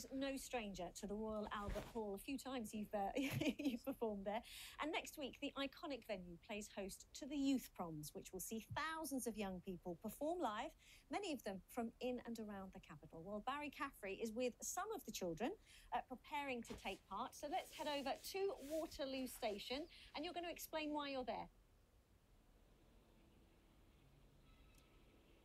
is no stranger to the Royal Albert Hall. A few times you've uh, you've performed there. And next week, the iconic venue plays host to the Youth Proms, which will see thousands of young people perform live, many of them from in and around the capital. Well, Barry Caffrey is with some of the children uh, preparing to take part. So let's head over to Waterloo Station, and you're going to explain why you're there.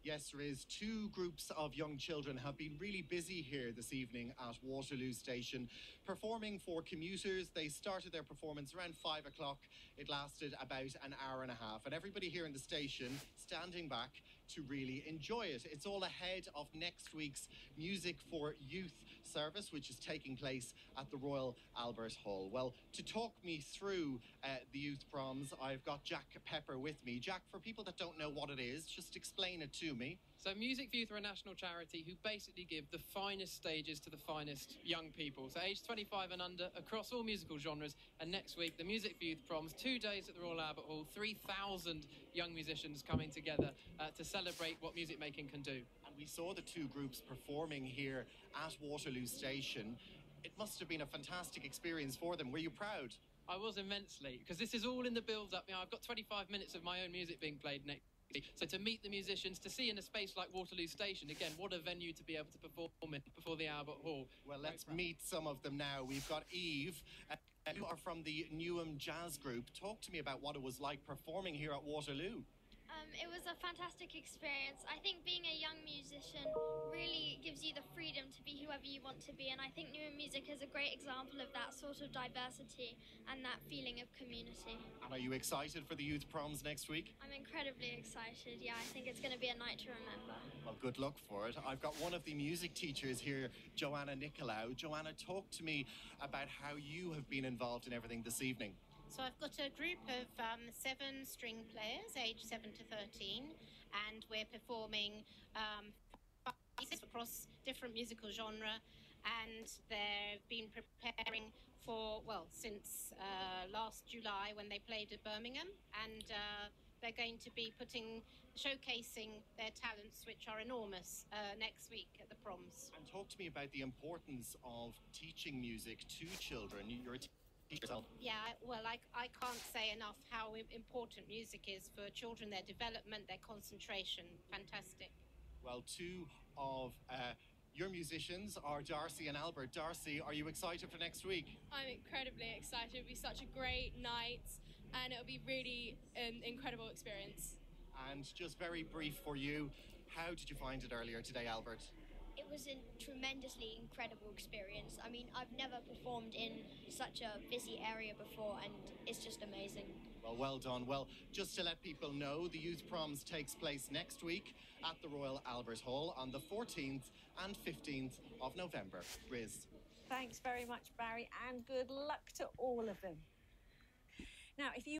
Yes, there is. Two groups of young children have been really busy here this evening at Waterloo Station, performing for commuters. They started their performance around five o'clock. It lasted about an hour and a half, and everybody here in the station standing back to really enjoy it. It's all ahead of next week's Music for Youth service, which is taking place at the Royal Albert Hall. Well, to talk me through uh, the youth proms, I've got Jack Pepper with me. Jack, for people that don't know what it is, just explain it to me. So, Music for Youth are a national charity who basically give the finest stages to the finest young people. So, age 25 and under, across all musical genres. And next week, the Music for Youth proms, two days at the Royal Albert Hall, 3,000 young musicians coming together uh, to celebrate what music making can do. And we saw the two groups performing here at Waterloo Station. It must have been a fantastic experience for them. Were you proud? I was immensely, because this is all in the build up. You know, I've got 25 minutes of my own music being played next so to meet the musicians, to see in a space like Waterloo Station, again, what a venue to be able to perform in before the Albert Hall. Well, let's meet some of them now. We've got Eve. You are from the Newham Jazz Group. Talk to me about what it was like performing here at Waterloo. Um, it was a fantastic experience. I think being a young musician really gives you the freedom to be whoever you want to be, and I think Newham Music is a great example of that sort of diversity and that feeling of community. And are you excited for the youth proms next week? I'm incredibly excited. Yeah, I think it's going to be a night to remember. Well, good luck for it. I've got one of the music teachers here, Joanna Nicolau. Joanna, talk to me about how you have been involved in everything this evening. So I've got a group of um, seven string players, aged 7 to 13, and we're performing um, across different musical genre, and they've been preparing for, well, since uh, last July when they played at Birmingham, and uh, they're going to be putting, showcasing their talents, which are enormous, uh, next week at the proms. And talk to me about the importance of teaching music to children. You're Yourself. Yeah, well, I, I can't say enough how important music is for children, their development, their concentration. Fantastic. Well, two of uh, your musicians are Darcy and Albert. Darcy, are you excited for next week? I'm incredibly excited. It'll be such a great night and it'll be really an incredible experience. And just very brief for you, how did you find it earlier today, Albert? It was a tremendously incredible experience. I mean, I've never performed in such a busy area before, and it's just amazing. Well, well done. Well, just to let people know, the Youth Proms takes place next week at the Royal Albert Hall on the 14th and 15th of November. Riz. Thanks very much, Barry, and good luck to all of them. Now, if you